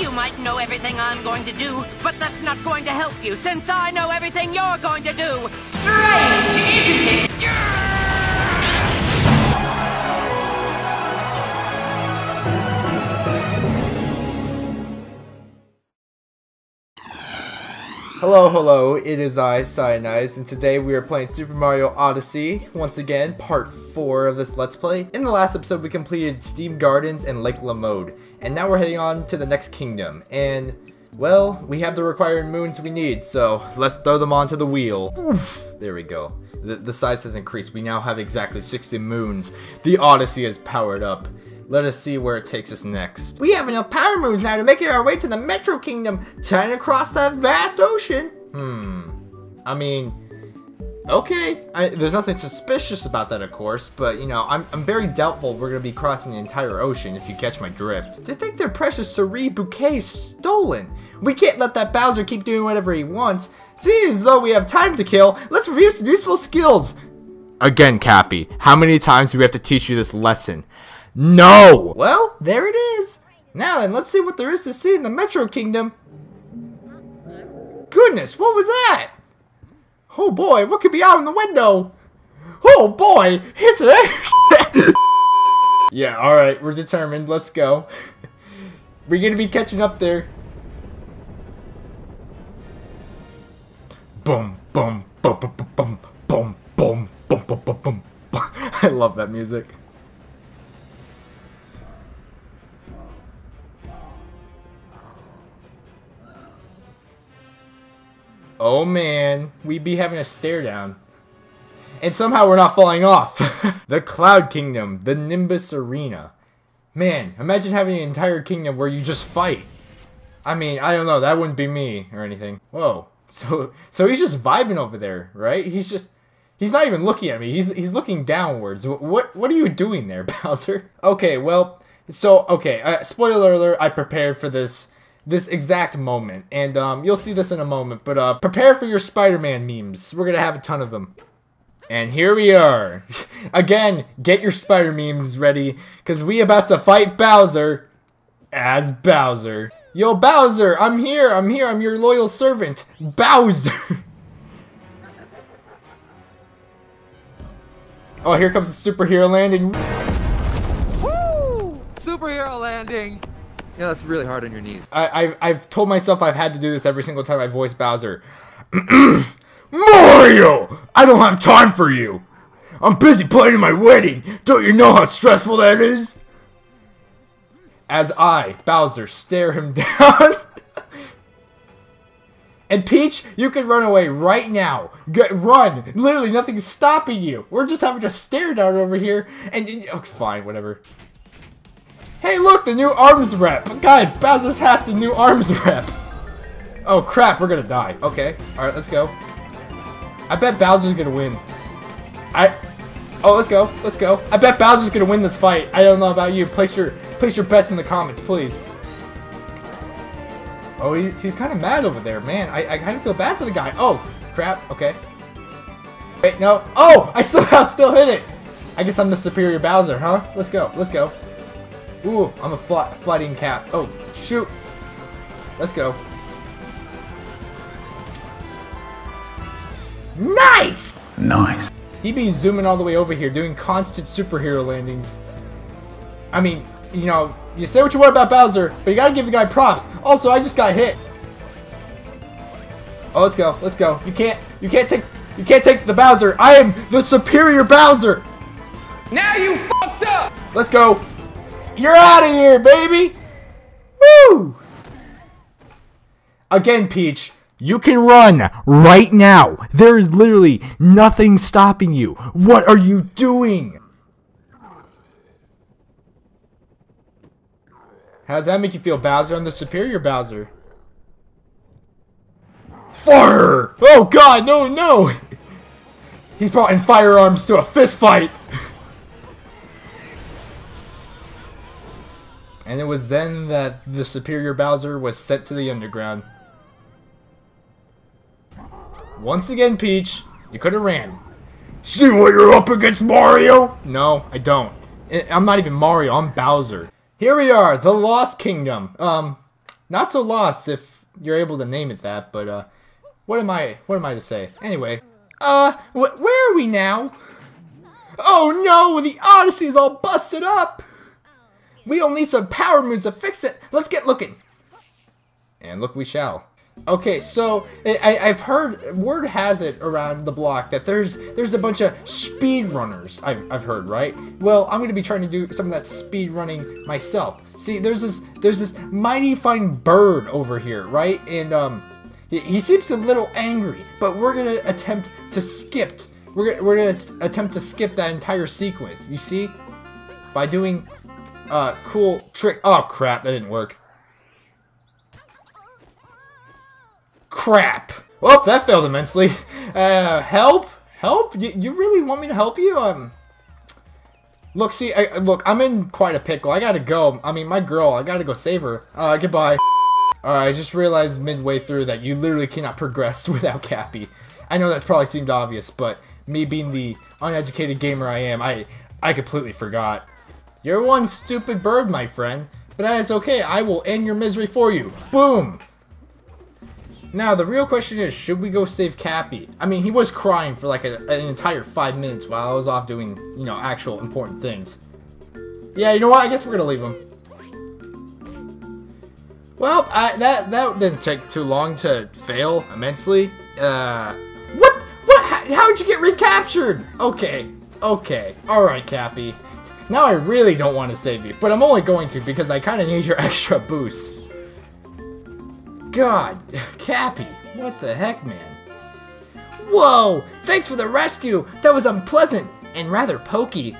You might know everything I'm going to do, but that's not going to help you, since I know everything you're going to do. Strange, isn't it? Hello, hello, it is I, Cyanize, and today we are playing Super Mario Odyssey, once again, part 4 of this Let's Play. In the last episode, we completed Steam Gardens and Lake Lamode, and now we're heading on to the next kingdom, and, well, we have the required moons we need, so let's throw them onto the wheel. Oof, there we go. The, the size has increased, we now have exactly 60 moons. The Odyssey is powered up. Let us see where it takes us next. We have enough power moons now to make our way to the Metro Kingdom, trying to cross that vast ocean. Hmm. I mean, okay. I, there's nothing suspicious about that, of course, but you know, I'm, I'm very doubtful we're gonna be crossing the entire ocean if you catch my drift. To think their precious Soirée bouquet is stolen. We can't let that Bowser keep doing whatever he wants. Seeing as though we have time to kill, let's review some useful skills. Again, Cappy, how many times do we have to teach you this lesson? No! Well, there it is. Now then, let's see what there is to see in the Metro Kingdom. Goodness, what was that? Oh boy, what could be out in the window? Oh boy, it's an Yeah, alright, we're determined. Let's go. We're gonna be catching up there. Boom, boom, boom, boom, boom, boom, boom, boom, boom, boom, boom. I love that music. Oh man, we'd be having a stare down. And somehow we're not falling off. the Cloud Kingdom, the Nimbus Arena. Man, imagine having an entire kingdom where you just fight. I mean, I don't know, that wouldn't be me or anything. Whoa. So so he's just vibing over there, right? He's just he's not even looking at me. He's he's looking downwards. What what, are you doing there, Bowser? Okay, well, so okay, uh, spoiler alert, I prepared for this this exact moment. And um, you'll see this in a moment. But uh, prepare for your Spider-Man memes. We're going to have a ton of them. And here we are. Again, get your spider memes ready. Because we about to fight Bowser as Bowser. Yo, Bowser, I'm here. I'm here. I'm your loyal servant. Bowser. oh, here comes the superhero landing. Woo! Superhero landing. Yeah, that's really hard on your knees. I, I've, I've told myself I've had to do this every single time I voice Bowser. Mario! I don't have time for you! I'm busy planning my wedding! Don't you know how stressful that is? As I, Bowser, stare him down. and Peach, you can run away right now. Get, run! Literally, nothing's stopping you. We're just having to stare down over here. And, oh, fine, whatever. Hey, look, the new arms rep! Guys, Bowser's hat's the new arms rep! Oh, crap, we're gonna die. Okay, alright, let's go. I bet Bowser's gonna win. I... Oh, let's go, let's go. I bet Bowser's gonna win this fight. I don't know about you. Place your place your bets in the comments, please. Oh, he, he's kind of mad over there. Man, I, I kind of feel bad for the guy. Oh, crap, okay. Wait, no. Oh, I somehow still hit it! I guess I'm the superior Bowser, huh? Let's go, let's go. Ooh, I'm a fly fighting cat. Oh, shoot. Let's go. Nice! Nice. He be zooming all the way over here, doing constant superhero landings. I mean, you know, you say what you want about Bowser, but you gotta give the guy props. Also, I just got hit. Oh, let's go, let's go. You can't, you can't take, you can't take the Bowser. I am the superior Bowser. Now you fucked up! Let's go. You're out of here, baby! Woo! Again, Peach, you can run right now. There is literally nothing stopping you. What are you doing? How does that make you feel, Bowser? I'm the superior Bowser. Fire! Oh god, no, no! He's brought in firearms to a fist fight! And it was then that the superior Bowser was sent to the underground. Once again, Peach, you could have ran. See what you're up against, Mario? No, I don't. I'm not even Mario, I'm Bowser. Here we are, the Lost Kingdom. Um, Not so lost if you're able to name it that, but uh, what am I? What am I to say? Anyway, uh, wh where are we now? Oh no, the Odyssey is all busted up. We'll need some power moons to fix it. Let's get looking. And look we shall. Okay, so I, I've heard word has it around the block that there's there's a bunch of speed runners. I've, I've heard right. Well, I'm gonna be trying to do some of that speed running myself. See, there's this there's this mighty fine bird over here, right? And um, he, he seems a little angry, but we're gonna attempt to skip. We're we're gonna attempt to skip that entire sequence. You see, by doing uh cool trick. Oh crap, that didn't work. Crap! Well, that failed immensely. Uh, help? Help? You, you really want me to help you? Um, look, see, I, look, I'm in quite a pickle. I gotta go. I mean, my girl, I gotta go save her. Uh, goodbye. Alright, I just realized midway through that you literally cannot progress without Cappy. I know that probably seemed obvious, but me being the uneducated gamer I am, I, I completely forgot. You're one stupid bird, my friend, but that is okay. I will end your misery for you. Boom! Now, the real question is, should we go save Cappy? I mean, he was crying for like a, an entire five minutes while I was off doing, you know, actual important things. Yeah, you know what? I guess we're gonna leave him. Well, I, that that didn't take too long to fail immensely. Uh, what? What? How, how'd you get recaptured? Okay, okay, all right, Cappy. Now I really don't want to save you, but I'm only going to because I kind of need your extra boost. God, Cappy, what the heck, man? Whoa! Thanks for the rescue! That was unpleasant and rather pokey.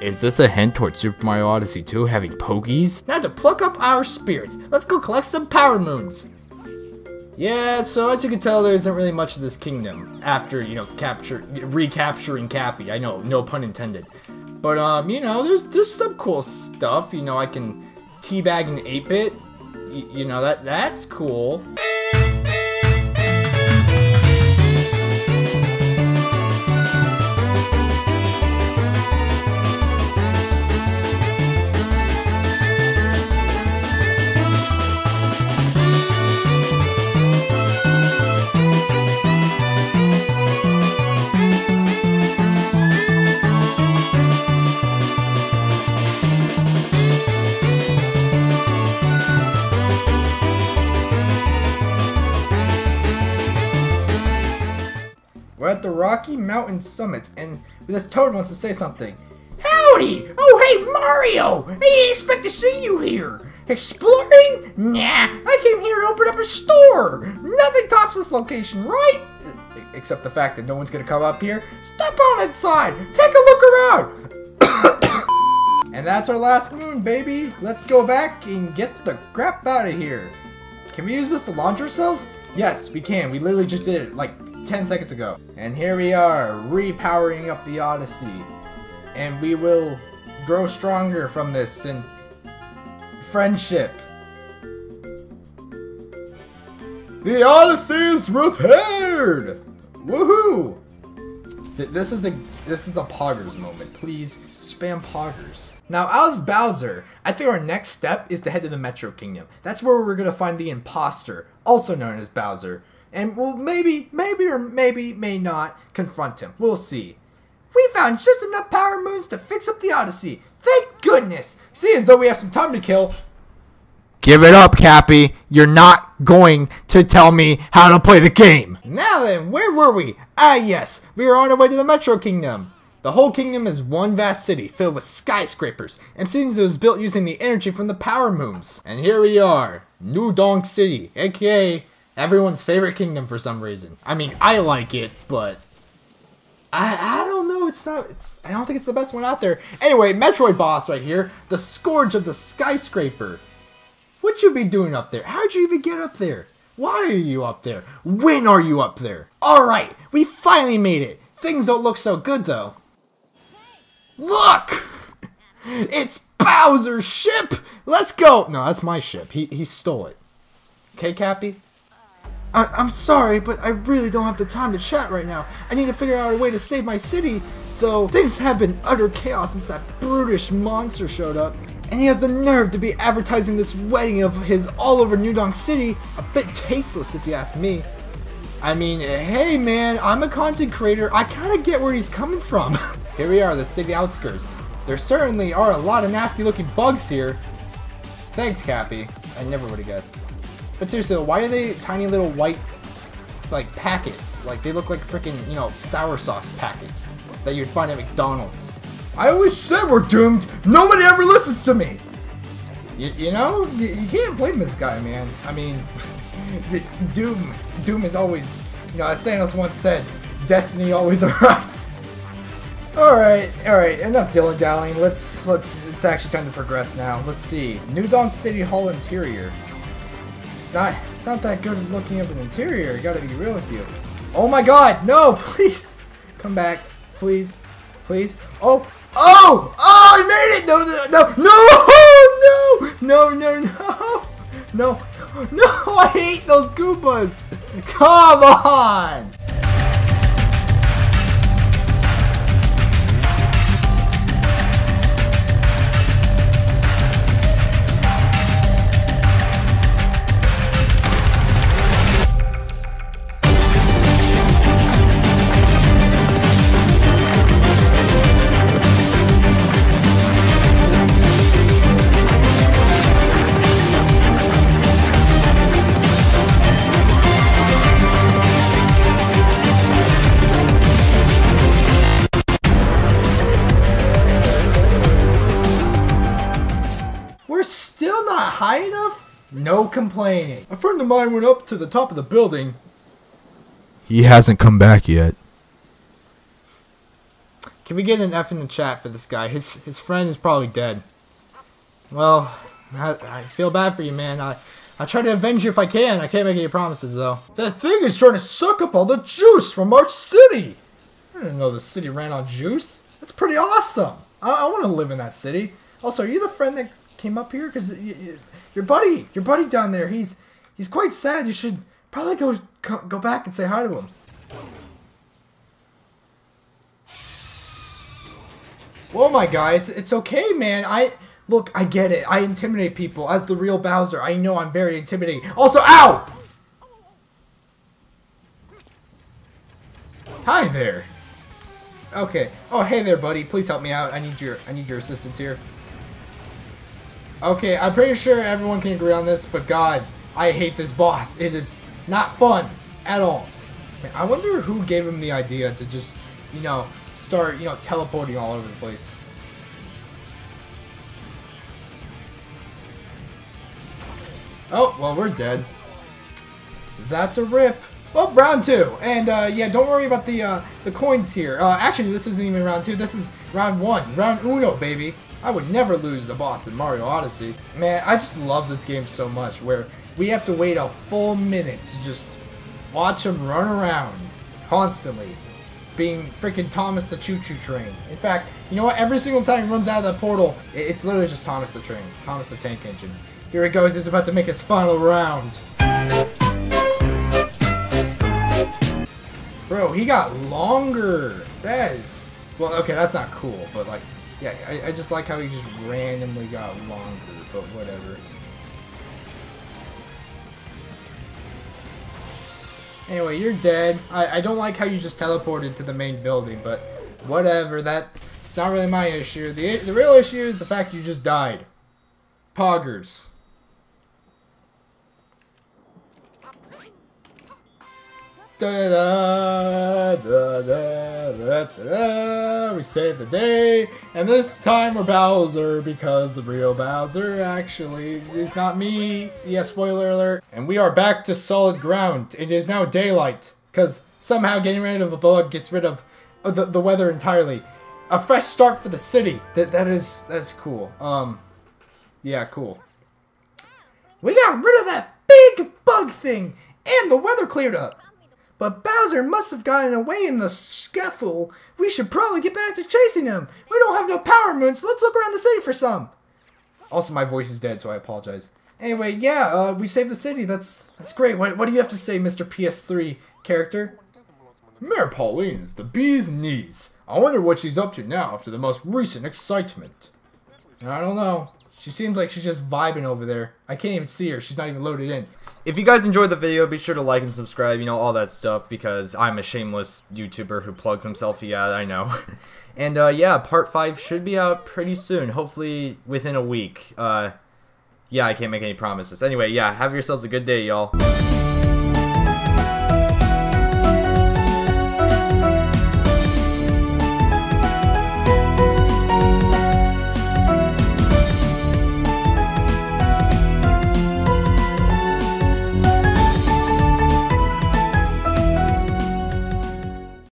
Is this a hint towards Super Mario Odyssey 2 having pokies? Now to pluck up our spirits, let's go collect some power moons. Yeah, so as you can tell, there isn't really much of this kingdom after, you know, capture, recapturing Cappy. I know, no pun intended. But, um, you know, there's, there's some cool stuff. You know, I can teabag an 8-bit, you know, that that's cool. We're at the Rocky Mountain Summit, and this toad wants to say something. Howdy! Oh, hey, Mario! I didn't expect to see you here. Exploring? Nah, I came here to open up a store. Nothing tops this location, right? Except the fact that no one's gonna come up here. Step on inside. Take a look around. and that's our last moon, baby. Let's go back and get the crap out of here. Can we use this to launch ourselves? Yes, we can. We literally just did it like 10 seconds ago. And here we are, repowering up the Odyssey. And we will grow stronger from this and friendship. The Odyssey is repaired! Woohoo! Th this is a this is a Poggers moment. Please spam Poggers. Now, as Bowser, I think our next step is to head to the Metro Kingdom. That's where we're gonna find the imposter, also known as Bowser. And we'll maybe, maybe or maybe may not confront him. We'll see. We found just enough power moons to fix up the Odyssey. Thank goodness! See, as though we have some time to kill. Give it up, Cappy. You're not going to tell me how to play the game. Now then, where were we? Ah, yes, we are on our way to the Metro Kingdom. The whole kingdom is one vast city filled with skyscrapers, and seems it was built using the energy from the power moons. And here we are, New Donk City, aka everyone's favorite kingdom for some reason. I mean, I like it, but I I don't know. It's not. It's I don't think it's the best one out there. Anyway, Metroid boss right here, the scourge of the skyscraper. What you be doing up there? How'd you even get up there? Why are you up there? When are you up there? All right, we finally made it. Things don't look so good though. Look! It's Bowser's ship! Let's go! No, that's my ship. He, he stole it. Okay, Cappy? I, I'm sorry, but I really don't have the time to chat right now. I need to figure out a way to save my city, though things have been utter chaos since that brutish monster showed up. And he has the nerve to be advertising this wedding of his all over New Donk City. A bit tasteless if you ask me. I mean, hey man, I'm a content creator. I kind of get where he's coming from. here we are, the city outskirts. There certainly are a lot of nasty looking bugs here. Thanks, Cappy. I never would have guessed. But seriously, why are they tiny little white, like, packets? Like, they look like freaking, you know, sour sauce packets that you'd find at McDonald's. I always said we're doomed. Nobody ever listens to me. You, you know, you, you can't blame this guy, man. I mean, Doom, Doom is always, you know, as Thanos once said, destiny always arrives. All right, all right, enough dilly dallying. Let's let's. It's actually time to progress now. Let's see. New Donk City Hall interior. It's not. It's not that good looking of an interior. I gotta be real with you. Oh my God! No, please come back, please, please. Oh, oh, oh! I made it! No, no, no, no, no, no, no, no. No, no, I hate those Goombas! Come on! High enough? No complaining. A friend of mine went up to the top of the building. He hasn't come back yet. Can we get an F in the chat for this guy? His his friend is probably dead. Well, I, I feel bad for you, man. I I try to avenge you if I can. I can't make any promises though. That thing is trying to suck up all the juice from our city. I didn't know the city ran on juice. That's pretty awesome. I, I want to live in that city. Also, are you the friend that came up here? Because your buddy, your buddy down there, he's he's quite sad. You should probably go go back and say hi to him. Well, my guy, it's it's okay, man. I look, I get it. I intimidate people as the real Bowser. I know I'm very intimidating. Also, ow! Hi there. Okay. Oh, hey there, buddy. Please help me out. I need your I need your assistance here. Okay, I'm pretty sure everyone can agree on this, but God, I hate this boss. It is not fun at all. I wonder who gave him the idea to just, you know, start, you know, teleporting all over the place. Oh, well, we're dead. That's a rip. Oh, round two. And, uh, yeah, don't worry about the, uh, the coins here. Uh, actually, this isn't even round two. This is round one. Round uno, baby. I would never lose a boss in Mario Odyssey. Man, I just love this game so much where we have to wait a full minute to just watch him run around constantly being freaking Thomas the Choo Choo Train. In fact, you know what? Every single time he runs out of that portal, it's literally just Thomas the Train. Thomas the Tank Engine. Here he goes, he's about to make his final round. Bro, he got longer. That is... Well, okay, that's not cool, but like, yeah, I, I just like how he just randomly got longer, but whatever. Anyway, you're dead. I, I don't like how you just teleported to the main building, but whatever. That's not really my issue. The, the real issue is the fact you just died. Poggers. We save the day, and this time we're Bowser because the real Bowser actually is not me. Yes, spoiler alert. And we are back to solid ground. It is now daylight because somehow getting rid of a bug gets rid of the, the weather entirely. A fresh start for the city. That that is that's cool. Um, yeah, cool. We got rid of that big bug thing, and the weather cleared up. But Bowser must have gotten away in the scuffle. We should probably get back to chasing him. We don't have no power moons, so let's look around the city for some. Also, my voice is dead, so I apologize. Anyway, yeah, uh, we saved the city. That's that's great. What, what do you have to say, Mr. PS3 character? Mayor Pauline is the bee's knees. I wonder what she's up to now after the most recent excitement. I don't know. She seems like she's just vibing over there. I can't even see her. She's not even loaded in. If you guys enjoyed the video, be sure to like and subscribe, you know, all that stuff, because I'm a shameless YouTuber who plugs himself. Yeah, I know. and, uh, yeah, part 5 should be out pretty soon, hopefully within a week. Uh, yeah, I can't make any promises. Anyway, yeah, have yourselves a good day, y'all.